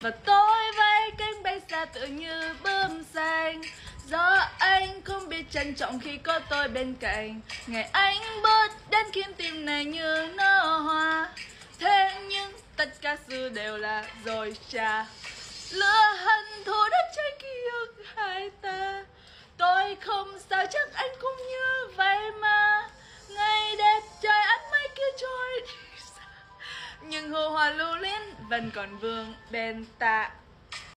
và tôi vây cánh bay xa tự như bướm xanh. Do anh không biết trân trọng khi có tôi bên cạnh. Ngày anh bước đến khiến tim này như nở hoa. Thế nhưng tất cả sự đều là rồi trà lửa hận thù đất cháy ký ức hai ta. Tôi không sao chắc anh cũng như vậy mà. Ngày đẹp trời ánh mây kia trôi. Đi xa nhưng hồ hòa lưu luyến vân còn vương bên ta